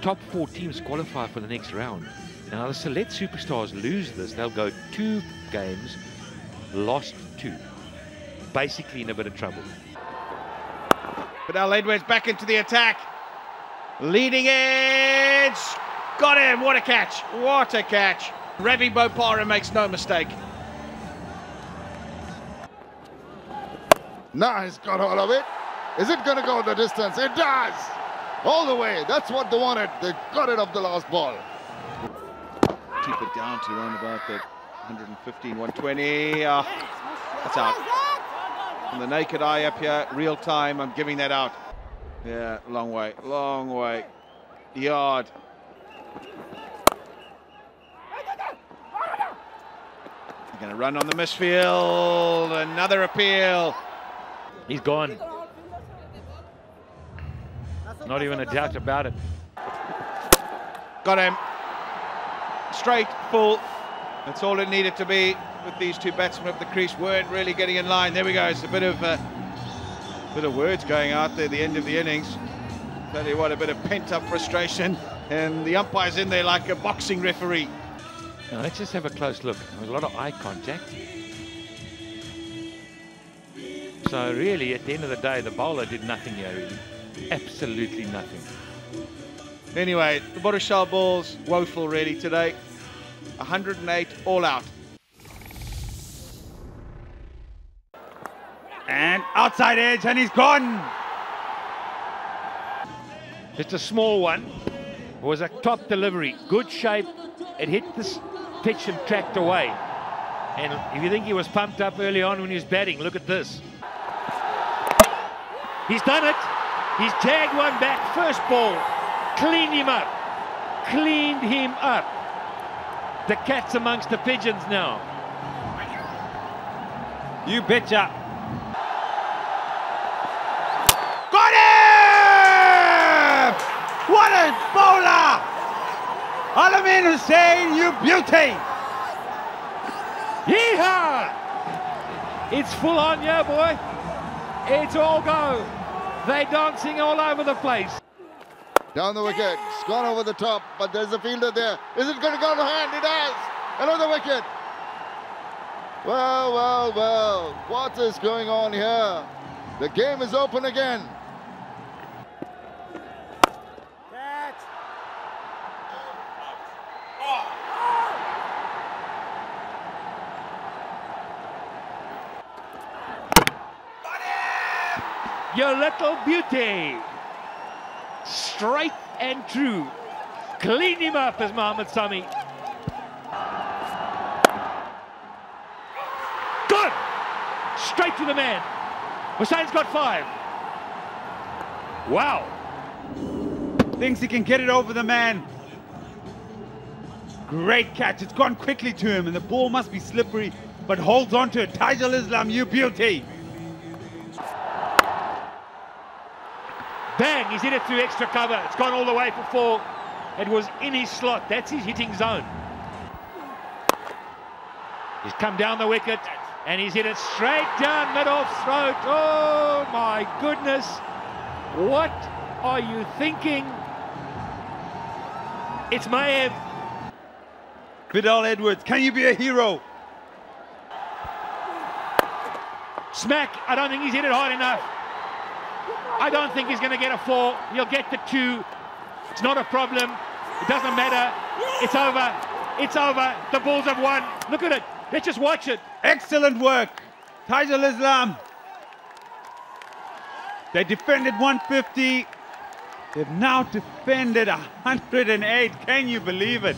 top four teams qualify for the next round. Now, the Sylhet Super Stars lose this, they'll go two games, lost two. Basically in a bit of trouble. Fidel Edwards back into the attack. Leading edge. Got him. What a catch. What a catch. Ravi Bopara makes no mistake. Now he's got all of it. Is it going to go the distance? It does. All the way. That's what they wanted. They got it off the last ball. Keep it down to around about that 115, 120. Uh, that's out. From the naked eye up here, real time, I'm giving that out. Yeah, long way, long way. Yard. They're going to run on the misfield. Another appeal. He's gone. Not even a doubt about it. Got him. Straight, full. That's all it needed to be with these two batsmen up the crease. Weren't really getting in line. There we go. It's a bit of uh, bit of words going out there. at The end of the innings. Tell you what, a bit of pent-up frustration, and the umpire's in there like a boxing referee. Now let's just have a close look. There was a lot of eye contact. So really, at the end of the day, the bowler did nothing here, really. Absolutely nothing. Anyway, the Barisal Bulls, woeful really today. 108 all out. And outside edge, and he's gone. Just a small one. It was a top delivery. Good shape. It hit this pitch and tracked away. And if you think he was pumped up early on when he was batting, look at this. He's done it. He's tagged one back. First ball. Cleaned him up. Cleaned him up. The cat's amongst the pigeons now. You betcha. Got him! What a bowler! Al-Amin Hossain, you beauty! Yeehaw! It's full on, yeah, boy. It's all go. They're dancing all over the place. Down the wicket. It's gone over the top, but there's a fielder there. Is it going to go to hand? It has. Another wicket. Well, well, well. What is going on here? The game is open again. Your little beauty. Straight and true. Clean him up as Mohammed Sami. Good. Straight to the man. Hossain's got five. Wow. Thinks he can get it over the man. Great catch. It's gone quickly to him, and the ball must be slippery, but holds on to it. Taijul Islam, you beauty. Bang, he's hit it through extra cover. It's gone all the way for four. It was in his slot. That's his hitting zone. He's come down the wicket and he's hit it straight down mid-off throat. Oh my goodness. What are you thinking? It's mayhem. Fidel Edwards, can you be a hero? Smack. I don't think he's hit it hard enough. I don't think he's going to get a four. He'll get the two. It's not a problem. It doesn't matter. It's over. It's over. The Bulls have won. Look at it. Let's just watch it. Excellent work. Taijul Islam. They defended 150. They've now defended 108. Can you believe it?